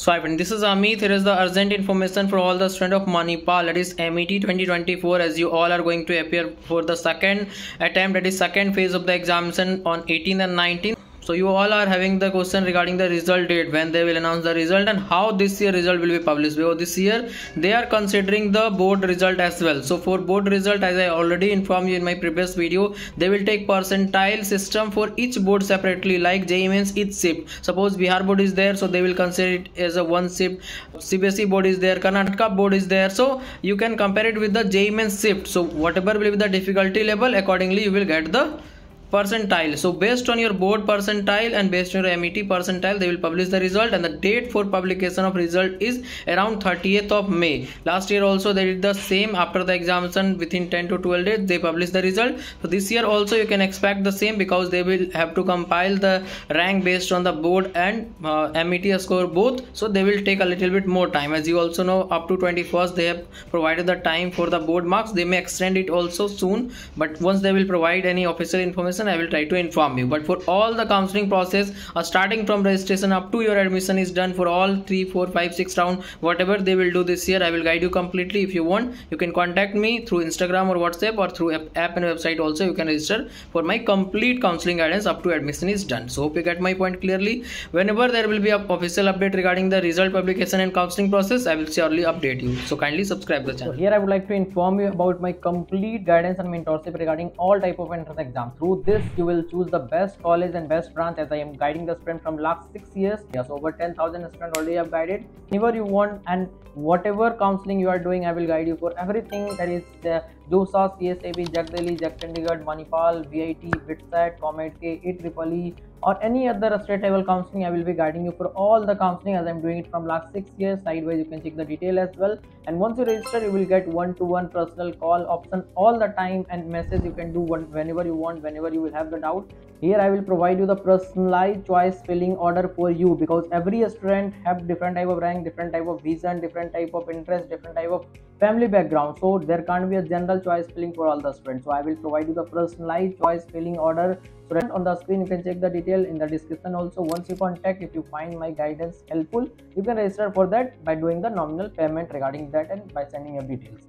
So I this is Amit. Here is the urgent information for all the student of Manipal that is MET 2024 as you all are going to appear for the second attempt that is second phase of the examination on 18th and 19th so you all are having the question regarding the result date when they will announce the result and how this year result will be published. Because this year they are considering the board result as well. So for board result as i already informed you in my previous video they will take percentile system for each board separately like JEE Mains each shift. Suppose Bihar board is there so they will consider it as a one shift. CBSE board is there Karnataka board is there. So you can compare it with the JEE Mains shift. So whatever will be the difficulty level accordingly you will get the percentile. So based on your board percentile and based on your MET percentile they will publish the result. And the date for publication of result is around 30th of May. Last year also they did the same. After the examination within 10 to 12 days they publish the result. So this year also you can expect the same because they will have to compile the rank based on the board and uh, MET score both. So they will take a little bit more time. As you also know up to 21st they have provided the time for the board marks. They may extend it also soon. But once they will provide any official information i will try to inform you. But for all the counseling process uh, starting from registration up to your admission is done for all three four five six round. Whatever they will do this year i will guide you completely. If you want you can contact me through instagram or whatsapp or through app and website also you can register. For my complete counseling guidance up to admission is done. So hope you get my point clearly. Whenever there will be a official update regarding the result publication and counseling process i will surely update you. So kindly subscribe the channel. so here i would like to inform you about my complete guidance and mentorship regarding all type of entrance exam. Through this you will choose the best college and best branch as I am guiding the student from last six years. Yes, over 10,000 students already have guided. Whenever you want and whatever counseling you are doing, I will guide you for everything that is the JoSAA, CSAB, JAC Delhi, JAC Chandigarh, Manipal, VIT, BITSAT, COMEDK, EEE, or any other state level counseling i will be guiding you for all the counseling as i'm doing it from last six years. Sidewise you can check the detail as well. And once you register you will get one-to-one personal call option all the time and message. You can do one whenever you want whenever you will have the doubt. Here i will provide you the personalized choice filling order for you because every student have different type of rank different type of vision different type of interest different type of family background. So there can't be a general choice filling for all the students. So i will provide you the personalized choice filling order. So right on the screen you can check the detail in the description also. Once you contact if you find my guidance helpful you can register for that by doing the nominal payment regarding that and by sending your details